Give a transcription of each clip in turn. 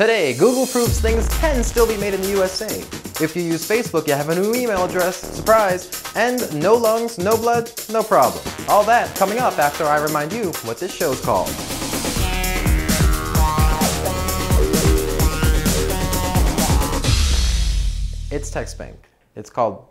Today, Google proves things can still be made in the USA. If you use Facebook, you have a new email address, surprise, and no lungs, no blood, no problem. All that coming up after I remind you what this show's called. It's TechSpank. It's called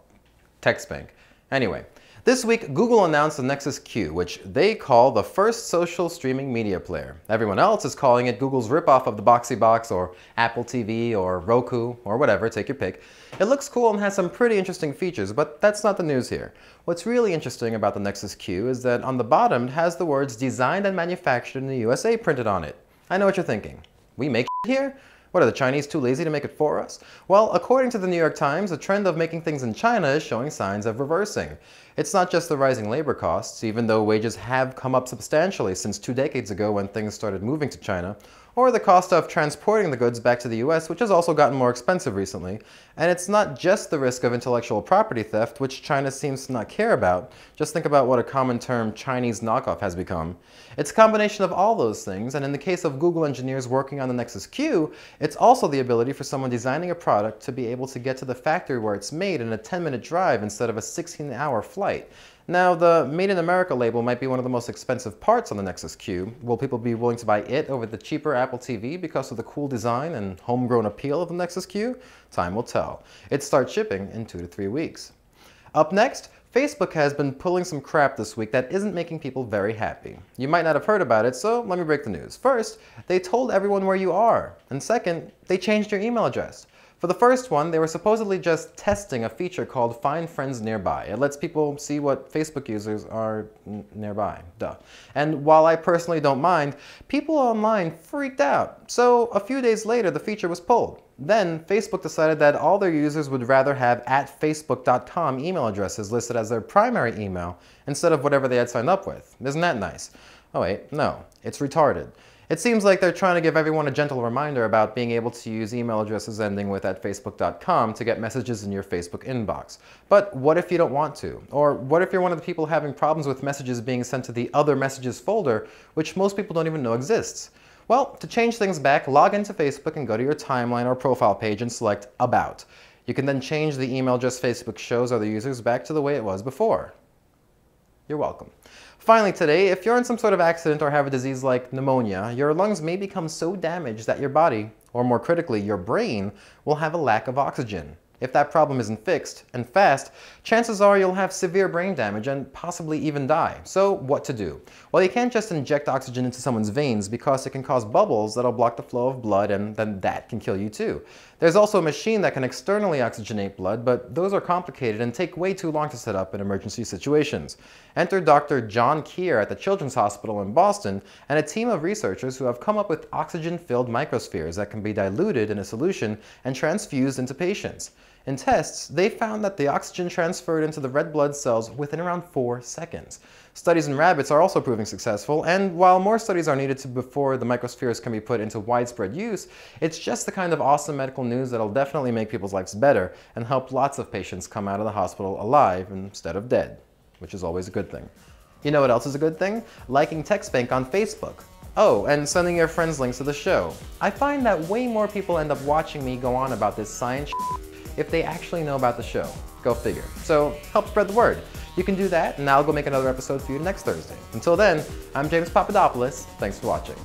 TechSpank. Anyway, this week, Google announced the Nexus Q, which they call the first social streaming media player. Everyone else is calling it Google's ripoff of the Boxee Box or Apple TV or Roku or whatever, take your pick. It looks cool and has some pretty interesting features, but that's not the news here. What's really interesting about the Nexus Q is that on the bottom it has the words designed and manufactured in the USA printed on it. I know what you're thinking. We make here? What, are the Chinese too lazy to make it for us? Well, according to the New York Times, the trend of making things in China is showing signs of reversing. It's not just the rising labor costs, even though wages have come up substantially since two decades ago when things started moving to China, or the cost of transporting the goods back to the US, which has also gotten more expensive recently. And it's not just the risk of intellectual property theft, which China seems to not care about. Just think about what a common term Chinese knockoff has become. It's a combination of all those things, and in the case of Google engineers working on the Nexus Q, it's also the ability for someone designing a product to be able to get to the factory where it's made in a 10-minute drive instead of a 16-hour flight. Now, the Made in America label might be one of the most expensive parts on the Nexus Q. Will people be willing to buy it over the cheaper Apple TV because of the cool design and homegrown appeal of the Nexus Q? Time will tell. It starts shipping in two to three weeks. Up next, Facebook has been pulling some crap this week that isn't making people very happy. You might not have heard about it, so let me break the news. First, they told everyone where you are. And second, they changed your email address. For the first one, they were supposedly just testing a feature called Find Friends Nearby. It lets people see what Facebook users are nearby, duh. And while I personally don't mind, people online freaked out. So a few days later, the feature was pulled. Then Facebook decided that all their users would rather have at facebook.com email addresses listed as their primary email instead of whatever they had signed up with. Isn't that nice? Oh wait, no, it's retarded. It seems like they're trying to give everyone a gentle reminder about being able to use email addresses ending with at facebook.com to get messages in your Facebook inbox. But what if you don't want to? Or what if you're one of the people having problems with messages being sent to the other messages folder, which most people don't even know exists? Well, to change things back, log into Facebook and go to your timeline or profile page and select About. You can then change the email address Facebook shows other users back to the way it was before. You're welcome. Finally today, if you're in some sort of accident or have a disease like pneumonia, your lungs may become so damaged that your body, or more critically, your brain, will have a lack of oxygen. If that problem isn't fixed, and fast, chances are you'll have severe brain damage and possibly even die. So what to do? Well, you can't just inject oxygen into someone's veins because it can cause bubbles that'll block the flow of blood and then that can kill you too. There's also a machine that can externally oxygenate blood, but those are complicated and take way too long to set up in emergency situations. Enter Dr. John Kheir at the Children's Hospital in Boston and a team of researchers who have come up with oxygen-filled microspheres that can be diluted in a solution and transfused into patients. In tests, they found that the oxygen transferred into the red blood cells within around 4 seconds. Studies in rabbits are also proving successful, and while more studies are needed before the microspheres can be put into widespread use, it's just the kind of awesome medical news that'll definitely make people's lives better and help lots of patients come out of the hospital alive instead of dead, which is always a good thing. You know what else is a good thing? Liking TechSpank on Facebook. Oh, and sending your friends links to the show. I find that way more people end up watching me go on about this science if they actually know about the show. Go figure. So help spread the word. You can do that, and I'll go make another episode for you next Thursday. Until then, I'm James Papadopoulos. Thanks for watching.